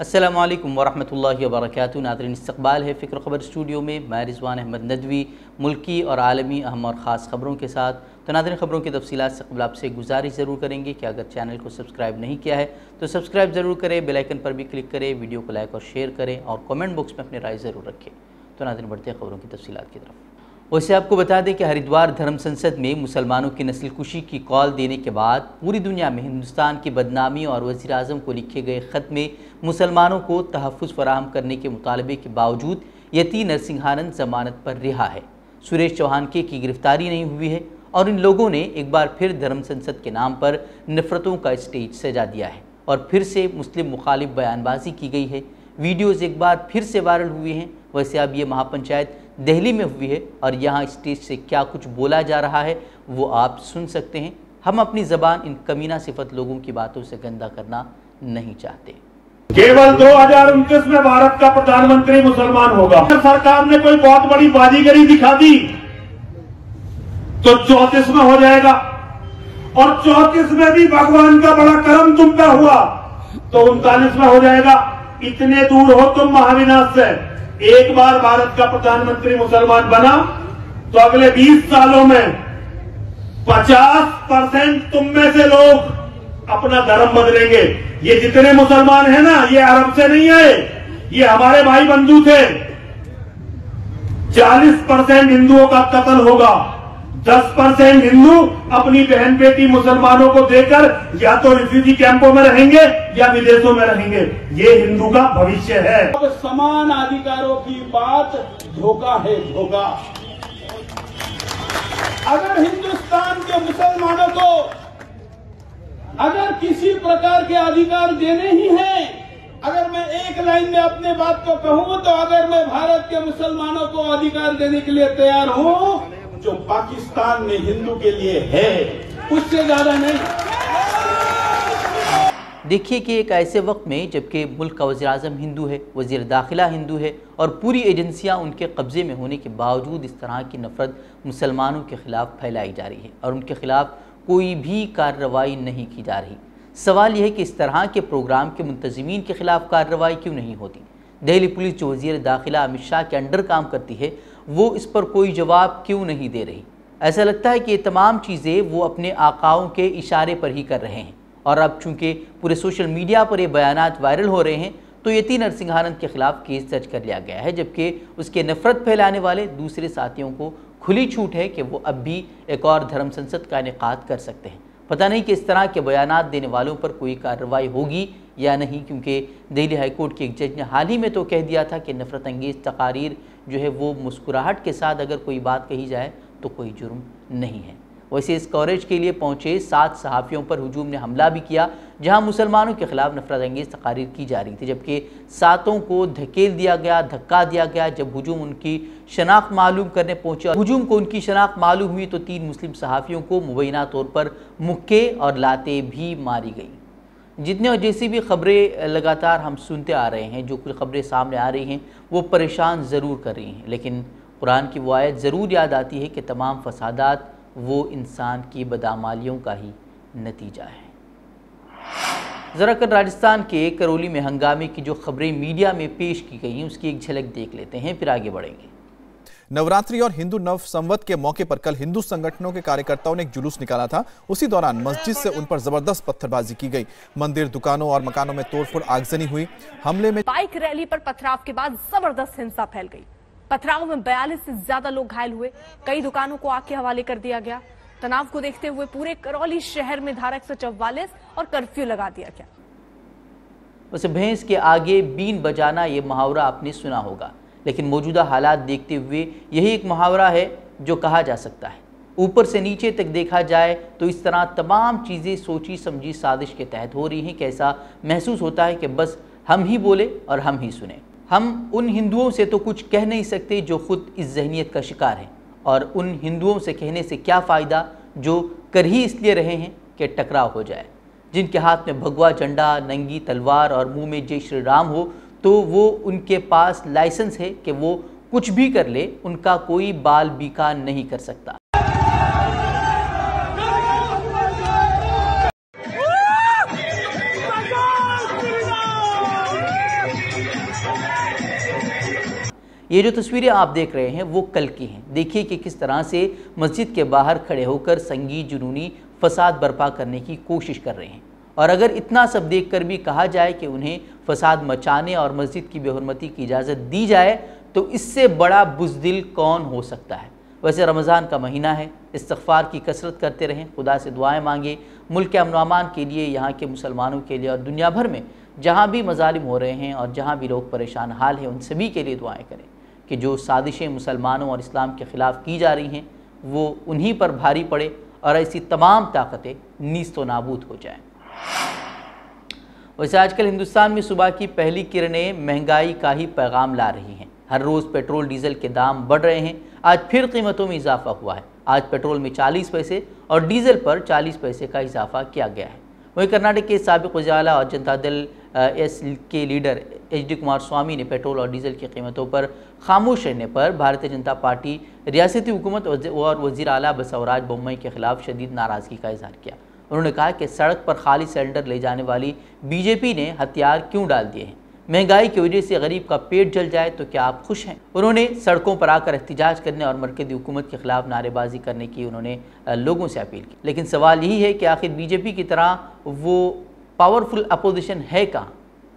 अस्सलाम वालेकुम वरहमतुल्लाहि वबरकातुहू नादरीन इस्तकबाल है फ़िक्र ख़बर स्टूडियो में। मैं रिजवान अहमद नदवी, मुल्की और आलमी अहम और ख़ास ख़बरों के साथ। तो नादरीन ख़बरों की तफसीलात से कबल आपसे गुजारिश ज़रूर करेंगे कि अगर चैनल को सब्सक्राइब नहीं किया है तो सब्सक्राइब ज़रूर करें, बेल आइकन पर भी क्लिक करें, वीडियो को लाइक और शेयर करें और कमेंट बॉक्स में अपनी राय ज़रूर रखें। तो नादरीन बढ़ते ख़बरों की तफसीलात की तरफ़। वैसे आपको बता दें कि हरिद्वार धर्म संसद में मुसलमानों की नस्ल कुशी की कॉल देने के बाद पूरी दुनिया में हिंदुस्तान की बदनामी और वज़ी अजम को लिखे गए ख़त में मुसलमानों को तहफ़ फराहम करने के मुतालबे के बावजूद यती नरसिंहानंद जमानत पर रिहा है। सुरेश चौहान के की गिरफ्तारी नहीं हुई है और इन लोगों ने एक बार फिर धर्म संसद के नाम पर नफ़रतों का स्टेज सजा दिया है और फिर से मुस्लिम मुखालिफ बयानबाजी की गई है। वीडियोज़ एक बार फिर से वायरल हुए हैं। वैसे अब ये महापंचायत दिल्ली में हुई है और यहाँ स्टेज से क्या कुछ बोला जा रहा है, वो आप सुन सकते हैं। हम अपनी ज़बान इन कमीना सिफत लोगों की बातों से गंदा करना नहीं चाहते। केवल 2029 में भारत का प्रधानमंत्री मुसलमान होगा। सरकार ने कोई बहुत बड़ी बाजीगरी दिखा दी तो चौतीस में हो जाएगा। और चौतीस में भी भगवान का बड़ा कर्म तुम पे हुआ तो उनतालीस में हो जाएगा। इतने दूर हो तुम महाविनाश से। एक बार भारत का प्रधानमंत्री मुसलमान बना तो अगले 20 सालों में 50 परसेंट तुम में से लोग अपना धर्म बदलेंगे। ये जितने मुसलमान हैं ना, ये अरब से नहीं आए, ये हमारे भाई बंधु थे। 40 परसेंट हिंदुओं का कत्ल होगा। 10 परसेंट हिंदू अपनी बहन बेटी मुसलमानों को देकर या तो रिफ्यूजी कैंपों में रहेंगे या विदेशों में रहेंगे। ये हिंदू का भविष्य है। अब समान अधिकारों की बात धोखा है धोखा। अगर हिंदुस्तान के मुसलमानों को अगर किसी प्रकार के अधिकार देने ही हैं, अगर मैं एक लाइन में अपने बात को कहूँ तो अगर मैं भारत के मुसलमानों को अधिकार देने के लिए तैयार हूँ जो पाकिस्तान में हिंदू के लिए है, उससे ज़्यादा नहीं। देखिए कि एक ऐसे वक्त में जबकि मुल्क का वजी अजम हिंदू है वज़ीर दाखिला हिंदू है, और पूरी एजेंसियाँ उनके कब्ज़े में होने के बावजूद इस तरह की नफ़रत मुसलमानों के ख़िलाफ़ फैलाई जा रही है, और उनके ख़िलाफ़ कोई भी कार्रवाई नहीं की जा रही। सवाल यह है कि इस तरह के प्रोग्राम के मुंतजमीन के ख़िलाफ़ कार्रवाई क्यों नहीं होती? दिल्ली पुलिस जो वजी दाखिला अमित शाह के अंडर काम करती है वो इस पर कोई जवाब क्यों नहीं दे रही ऐसा लगता है कि ये तमाम चीज़ें वो अपने आकाओं के इशारे पर ही कर रहे हैं और अब चूँकि पूरे सोशल मीडिया पर ये बयान वायरल हो रहे हैं तो यती नरसिंहानंद के खिलाफ केस दर्ज कर लिया गया है जबकि उसके नफरत फैलाने वाले दूसरे साथियों को खुली छूट है कि वो अब भी एक और धर्म संसद का इनका कर सकते हैं पता नहीं कि इस तरह के बयान देने वालों पर कोई कार्रवाई होगी या नहीं, क्योंकि दिल्ली हाईकोर्ट के एक जज ने हाल ही में तो कह दिया था कि नफरत अंगेज़ तकारीर जो है वो मुस्कुराहट के साथ अगर कोई बात कही जाए तो कोई जुर्म नहीं है। वैसे इस कवरेज के लिए पहुँचे सात सहाफ़ियों पर हजूम ने हमला भी किया, जहाँ मुसलमानों के खिलाफ नफरत अंगेज़ तकारीर की जा रही थी, जबकि सातों को धकेल दिया गया, धक्का दिया गया, जब हजूम उनकी शनाख्त मालूम करने पहुँचे हजूम को उनकी शनाख्त मालूम हुई तो तीन मुस्लिम सहाफ़ियों को मुबैना तौर पर मुक्के और लाते भी मारी गई। जितने और जैसी भी खबरें लगातार हम सुनते आ रहे हैं, जो कुछ खबरें सामने आ रही हैं, वो परेशान ज़रूर कर रही हैं, लेकिन कुरान की वो आयत ज़रूर याद आती है कि तमाम फसादात वो इंसान की बदामालियों का ही नतीजा है। ज़रा कर राजस्थान के करौली में हंगामे की जो खबरें मीडिया में पेश की गई हैं उसकी एक झलक देख लेते हैं फिर आगे बढ़ेंगे। नवरात्रि और हिंदू नव संवत के मौके पर कल हिंदू संगठनों के कार्यकर्ताओं ने एक जुलूस निकाला था। उसी दौरान मस्जिद से उन पर ज़बरदस्त पत्थरबाजी की गई। मंदिर दुकानों और मकानों में तोड़फोड़ आगजनी हुई। हमले में बाइक रैली पर पथराव के बाद ज़बरदस्त हिंसा फैल गई। पथराव में बयालीस से ज़्यादा लोग घायल हुए। कई दुकानों को आग के हवाले कर दिया गया। तनाव को देखते हुए पूरे करौली शहर में धारा एक और कर्फ्यू लगा दिया गया। वैसे भैंस के आगे बीन बजाना ये मुहावरा आपने सुना होगा, लेकिन मौजूदा हालात देखते हुए यही एक मुहावरा है जो कहा जा सकता है। ऊपर से नीचे तक देखा जाए तो इस तरह तमाम चीज़ें सोची समझी साजिश के तहत हो रही हैं कि ऐसा महसूस होता है कि बस हम ही बोले और हम ही सुने। हम उन हिंदुओं से तो कुछ कह नहीं सकते जो खुद इस जहनीत का शिकार हैं। और उन हिंदुओं से कहने से क्या फ़ायदा जो कर ही इसलिए रहे हैं कि टकराव हो जाए। जिनके हाथ में भगवा झंडा, नंगी तलवार और मुँह में जय श्री राम हो तो वो उनके पास लाइसेंस है कि वो कुछ भी कर ले, उनका कोई बाल बीका नहीं कर सकता। ये जो तस्वीरें आप देख रहे हैं, वो कल की हैं। देखिए कि किस तरह से मस्जिद के बाहर खड़े होकर संगीत जुनूनी फसाद बर्पा करने की कोशिश कर रहे हैं। और अगर इतना सब देख कर भी कहा जाए कि उन्हें फसाद मचाने और मस्जिद की बेहरमती की इजाज़त दी जाए तो इससे बड़ा बुजदिल कौन हो सकता है? वैसे रमज़ान का महीना है इस्तफ़ार की कसरत करते रहें, खुदा से दुआएँ मांगे, मुल्क के अमन के लिए, यहाँ के मुसलमानों के लिए और दुनिया भर में जहाँ भी मजालिम हो रहे हैं और जहाँ भी लोग परेशान हाल हैं, उन सभी के लिए दुआएँ करें। कि जो साजिशें मुसलमानों और इस्लाम के ख़िलाफ़ की जा रही हैं, वो उन्हीं पर भारी पड़े और ऐसी तमाम ताकतें नीस्त नाबूद हो जाएँ। वैसे आजकल हिंदुस्तान में सुबह की पहली किरणें महँगाई का ही पैगाम ला रही हैं। हर रोज़ पेट्रोल, डीजल के दाम बढ़ रहे हैं। आज फिर कीमतों में इजाफा हुआ है। आज पेट्रोल में 40 पैसे और डीजल पर 40 पैसे का इजाफा किया गया है। वहीं कर्नाटक के सबक उजाला और जनता दल एस के leader H D Kumaraswamy ने पेट्रोल और डीजल की कीमतों पर खामोश रहने पर भारतीय जनता पार्टी, रियासती हुकूमत और वजी अला बसवराज बोम्मई के खिलाफ शदीद नाराज़गी का इजहार किया। उन्होंने कहा कि सड़क पर खाली सिलेंडर ले जाने वाली बीजेपी ने हथियार क्यों डाल दिए हैं? महँगाई की वजह से गरीब का पेट जल जाए तो क्या आप खुश हैं? उन्होंने सड़कों पर आकर एहतजाज करने और मरकजी हुकूमत के खिलाफ नारेबाजी करने की उन्होंने लोगों से अपील की। लेकिन सवाल यही है कि आखिर बीजेपी की तरह वो पावरफुल अपोजिशन है कहाँ?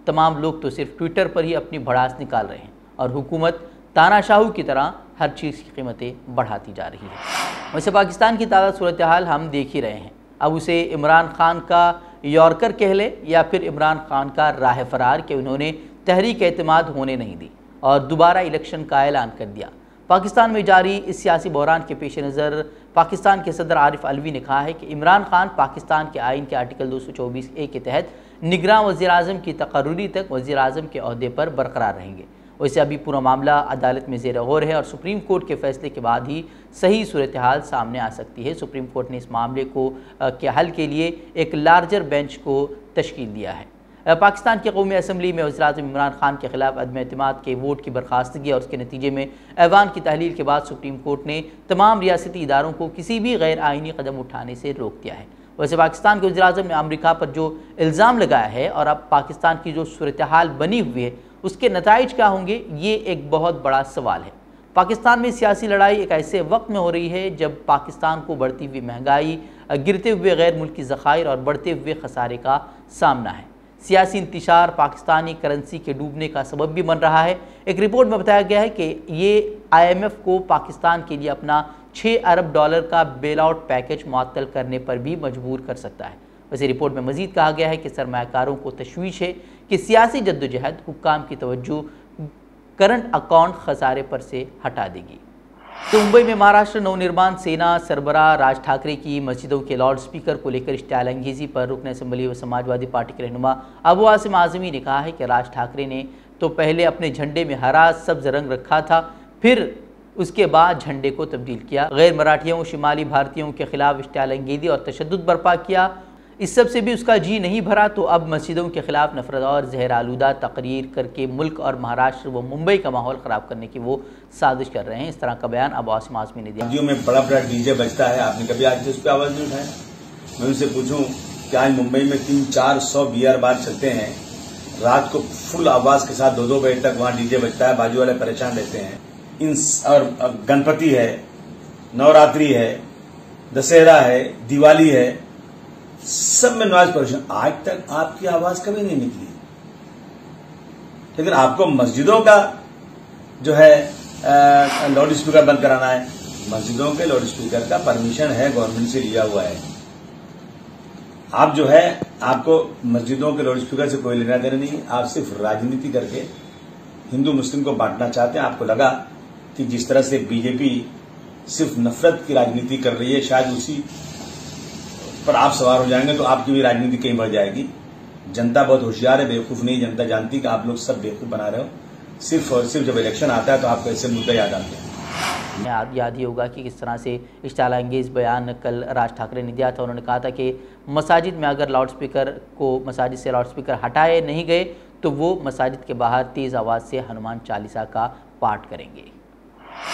तमाम लोग तो सिर्फ़ ट्विटर पर ही अपनी भड़ास निकाल रहे हैं और हुकूमत तानाशाहू की तरह हर चीज़ की कीमतें बढ़ाती जा रही है। वैसे पाकिस्तान की ताज़ा सूरत हाल हम देख ही रहे हैं। अब उसे इमरान खान का यॉर्कर कह ले या फिर इमरान खान का राह फरार के उन्होंने तहरीक अतमाद होने नहीं दी और दोबारा इलेक्शन का ऐलान कर दिया। पाकिस्तान में जारी इस सियासी बहरान के पेश नज़र, पाकिस्तान के सदर आरिफ अलवी ने कहा है कि इमरान खान पाकिस्तान के आइन के आर्टिकल दो सौ चौबीस ए के तहत निगरान वजी अजम की तकर्री तक वजी अजम के अहदे पर बरकरार रहेंगे। वैसे अभी पूरा मामला अदालत में जेर गौर है और सुप्रीम कोर्ट के फैसले के बाद ही सही सूरत हाल सामने आ सकती है। सुप्रीम कोर्ट ने इस मामले को के हल के लिए एक लार्जर बेंच को तश्कील दिया है। पाकिस्तान की कौमी असम्बली में वजी इमरान खान के खिलाफ अदम अतमाद के वोट की बर्खास्तगी और उसके नतीजे में ऐवान की तहलील के बाद सुप्रीम कोर्ट ने तमाम रियासती इदारों को किसी भी गैर आइनी कदम उठाने से रोक दिया है। वैसे पाकिस्तान के वजी अजम ने अमरीका पर जो इल्ज़ाम लगाया है और अब पाकिस्तान की जो सूरत हाल बनी हुई है, उसके नतज क्या होंगे, ये एक बहुत बड़ा सवाल है। पाकिस्तान में सियासी लड़ाई एक ऐसे वक्त में हो रही है जब पाकिस्तान को बढ़ती हुई महँगाई गिरते हुए गैर मुल्की ज़खायर और बढ़ते हुए खसारे का सामना है। सियासी इंतशार पाकिस्तानी करेंसी के डूबने का सबब भी बन रहा है। एक रिपोर्ट में बताया गया है कि ये आईएमएफ को पाकिस्तान के लिए अपना 6 अरब डॉलर का बेल आउट पैकेज मुअत्तल करने पर भी मजबूर कर सकता है। वैसे रिपोर्ट में मजीद कहा गया है कि सरमाकारों को तशवीश है कि सियासी जद्दोजहद हुकाम की तवज्जो, करंट अकाउंट खसारे पर से हटा देगी। तो मुंबई में महाराष्ट्र नवनिर्माण सेना सरबरा राज ठाकरे की मस्जिदों के लाउड स्पीकर को लेकर इश्ताल अंगेजी पर रुकन असम्बली व समाजवादी पार्टी के रहनुमा अबू आसिम आजमी ने कहा है कि राज ठाकरे ने तो पहले अपने झंडे में हरा सब्ज रंग रखा था, फिर उसके बाद झंडे को तब्दील किया। गैर मराठियों, शिमाली भारतीयों के खिलाफ इश्ताल अंगेजी और तशद बर्पा किया। इस सबसे भी उसका जी नहीं भरा तो अब मस्जिदों के खिलाफ नफरत और जहर आलूदा तकरीर करके मुल्क और महाराष्ट्र व मुंबई का माहौल ख़राब करने की वो साजिश कर रहे हैं। इस तरह का बयान अब आसम आजमी ने दिया। में बड़ा बड़ा डीजे बजता है। आपने कभी आज उस पर आवाज़ नहीं उठाया? मैं उनसे पूछूँ कि आज मुंबई में तीन चार सौ बियर बार चलते हैं? रात को फुल आवाज़ के साथ दो दो बजे तक वहाँ डीजे बजता है, बाजू वाले परेशान रहते हैं। इन और गणपति है, नवरात्रि है, दशहरा है, दिवाली है सब में नॉइज़ पोल्यूशन आज तक आपकी आवाज़ कभी नहीं निकली। लेकिन आपको मस्जिदों का जो है लाउड स्पीकर बंद कराना है। मस्जिदों के लाउड स्पीकर का परमिशन है गवर्नमेंट से लिया हुआ है। आप जो है, आपको मस्जिदों के लाउड स्पीकर से कोई लेना देना नहीं आप सिर्फ़ राजनीति करके हिंदू, मुस्लिम को बांटना चाहते हैं। आपको लगा कि जिस तरह से बीजेपी सिर्फ़ नफरत की राजनीति कर रही है, शायद उसी पर आप सवार हो जाएँगे तो आपकी भी राजनीति कहीं बढ़ जाएगी। जनता बहुत होशियार है, बेवकूफ़ नहीं, जनता जानती कि आप लोग सब बेवकूफ़ बना रहे हो। सिर्फ़ और सिर्फ़ जब इलेक्शन आता है तो आपको ऐसे मुद्दे याद आते हैं। याद ही होगा कि किस तरह से इश्तालांगेज बयान कल राज ठाकरे ने दिया था। उन्होंने कहा था कि मसाजिद में अगर लाउड स्पीकर को, मसाजिद से लाउड स्पीकर हटाए नहीं गए तो वो मसाजिद के बाहर तेज़ आवाज़ से हनुमान चालीसा का पाठ करेंगे।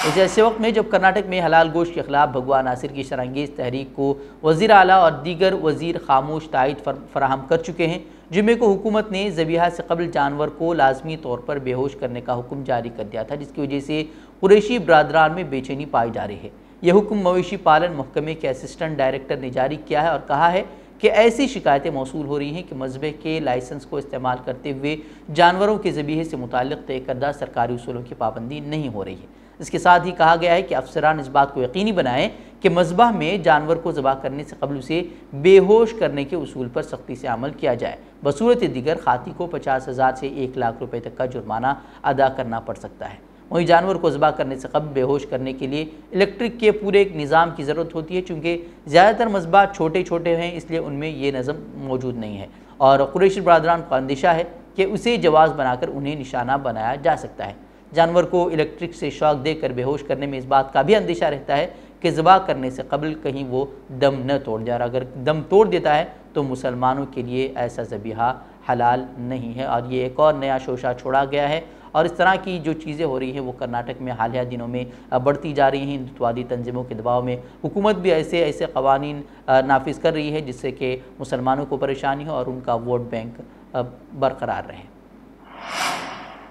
इस ऐसे वक्त में जब कर्नाटक में हलाल गोश्त के खिलाफ भगवान नासिर की शरंगेज़ तहरीक को वज़ीर अला और दीगर वज़ीर खामोश तायद फराहम कर चुके हैं, जुम्मे को हुकूमत ने जबिया से कबल जानवर को लाजमी तौर पर बेहोश करने का हुक्म जारी कर दिया था, जिसकी वजह से कुरेशी बरदरान में बेचैनी पाई जा रही है। यह हुक्म मवेशी पालन महकमे के असिस्टेंट डायरेक्टर ने जारी किया है और कहा है कि ऐसी शिकायतें मौसू हो रही हैं कि मजबे के लाइसेंस को इस्तेमाल करते हुए जानवरों के जबीहे से मुतल तय करदा सरकारी उसूलों की पाबंदी नहीं हो रही है। इसके साथ ही कहा गया है कि अफसरान इस बात को यकीनी बनाएँ कि मजबा में जानवर को जबा करने से कबल उसे बेहोश करने के उसूल पर सख्ती से अमल किया जाए। बसूरत दिगर खाती को पचास हज़ार से एक लाख रुपए तक का जुर्माना अदा करना पड़ सकता है। वहीं जानवर को जबा करने से कब बेहोश करने के लिए इलेक्ट्रिक के पूरे एक निज़ाम की ज़रूरत होती है, चूँकि ज़्यादातर मजबा छोटे छोटे हैं, इसलिए उनमें ये नज़म मौजूद नहीं है। और कुरेश बरदरान को अंदेशा है कि उसे जवाज़ बनाकर उन्हें निशाना बनाया जा सकता है। जानवर को इलेक्ट्रिक से शौक देकर बेहोश करने में इस बात का भी अंदेशा रहता है कि ज़बा करने से कबल कहीं वो दम न तोड़ जा रहा अगर दम तोड़ देता है तो मुसलमानों के लिए ऐसा जबीहा हलाल नहीं है। और ये एक और नया शोशा छोड़ा गया है और इस तरह की जो चीज़ें हो रही हैं, वो कर्नाटक में हालिया दिनों में बढ़ती जा रही हैं। हिंदुत्वादी तंजीमों के दबाव में हुकूमत भी ऐसे ऐसे कवानी नाफिज कर रही है, जिससे कि मुसलमानों को परेशानी हो और उनका वोट बैंक बरकरार रहे।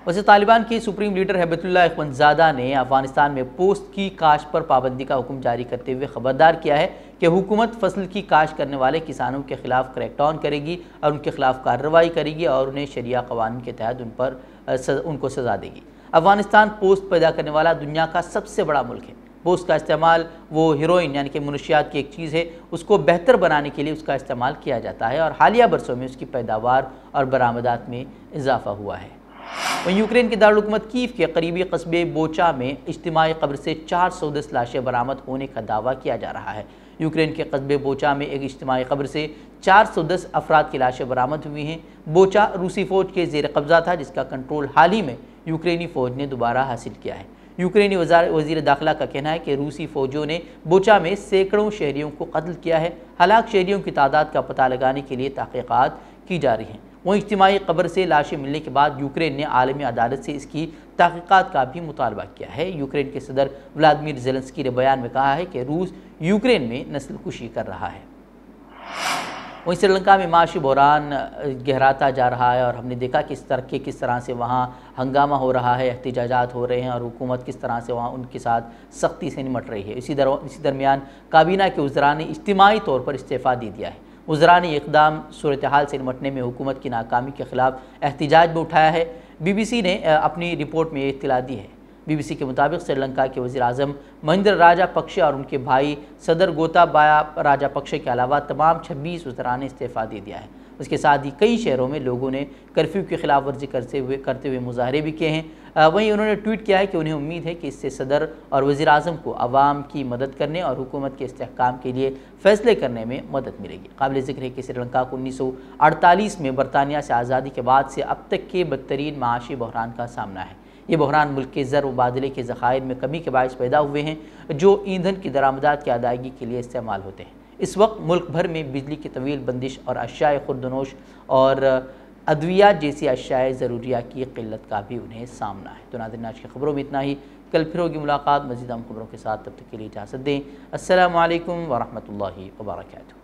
वैसे तालिबान के सुप्रीम लीडर हैबतुल्ला अखमदजादा ने अफ़गानिस्तान में पोस्ट की काश पर पाबंदी का हुक्म जारी करते हुए खबरदार किया है कि हुकूमत फ़सल की काश करने वाले किसानों के खिलाफ क्रैकडाउन करेगी और उनके खिलाफ कार्रवाई करेगी और उन्हें शरिया कवान के तहत उन पर उनको सजा देगी। अफ़गानिस्तान पोस्ट पैदा करने वाला दुनिया का सबसे बड़ा मुल्क है। पोस्ट का इस्तेमाल वो हीरोइन, यानी कि मनुष्यात की एक चीज़ है, उसको बेहतर बनाने के लिए उसका इस्तेमाल किया जाता है और हालिया बरसों में उसकी पैदावार और बरामदात में इजाफा हुआ है। वहीं यूक्रेन के दारकूमत कीव के करीबी कस्बे बोचा में इज्तमी कब्र से चार सौ दस लाशें बरामद होने का दावा किया जा रहा है। यूक्रेन के कस्बे बोचा में एक इज्तमी कब्र से चार सौ दस अफराद की लाशें बरामद हुई हैं। बोचा रूसी फ़ौज के जेर कब्ज़ा था, जिसका कंट्रोल हाल ही में यूक्रेनी फ़ौज ने दोबारा हासिल किया है। यूक्रेनी वज़ीर दाखिला का कहना है कि रूसी फ़ौजों ने बोचा में सैकड़ों शहरीों को कत्ल किया है। हलाक शहरीों की तादाद का पता लगाने के लिए तहकीक़ात की जा रही हैं। वहीं इज्तमाही कब्र से लाशें मिलने के बाद यूक्रेन ने आलमी अदालत से इसकी तहकीक़ात का भी मुतालबा किया है। यूक्रेन के सदर व्लादिमिर जेलेंसकी ने बयान में कहा है कि रूस यूक्रेन में नस्ल कुशी कर रहा है। वहीं श्रीलंका में माशी बहरान गहराता जा रहा है और हमने देखा किस तरह, के किस तरह से वहाँ हंगामा हो रहा है, एहतजाजात हो रहे हैं और हुकूमत किस तरह से वहाँ उनके साथ सख्ती से निमट रही है। इसी दर इसी दरमियान काबीना के उजरा ने इज्तमाही तौर पर इस्तीफ़ा दे दिया है। उजरा ने इकदाम सूरत हाल से निमटने में हुकूमत की नाकामी के ख़िलाफ़ एहतजाज भी उठाया है। बी बी सी ने अपनी रिपोर्ट में इतला दी है। बी बी सी के मुताबिक श्रीलंका के वजी अजम महिंद्र राजा पक्ष और उनके भाई सदर गोताबाया राजा पक्ष के अलावा तमाम छब्बीस वजरा ने इस्तीफ़ा दे दिया है। उसके साथ ही कई शहरों में लोगों ने कर्फ्यू की खिलाफ वर्जी करते हुए करते हुए मुजाहरे भी किए हैं। वहीं उन्होंने ट्वीट किया है कि उन्हें उम्मीद है कि इससे सदर और वजी अजम को आवाम की मदद करने और हुकूमत के इसकाम के लिए फ़ैसले करने में मदद मिलेगी। काबिल ज़िक्र है कि श्रीलंका को उन्नीस सौ अड़तालीस में बरतानिया से आज़ादी के बाद से अब तक के बदतरीन माशी बहरान का सामना है। ये बहरान मुल्क के ज़र मुबादले के ज़खायर में कमी के बायस पैदा हुए हैं, जो ईंधन की दरामदात की अदायगी के लिए इस्तेमाल होते हैं। इस वक्त मुल्क भर में बिजली की तवील बंदिश और अशाए खुरदनोश और अद्वियात जैसी अशाए ज़रूरिया की किल्लत का भी उन्हें सामना है। तो नादिन आज की खबरों में इतना ही। कल फिर होगी मुलाकात। मजीद हम खबरों के साथ, तब तक के लिए इजाज़त दें। असल वरहमल वर्का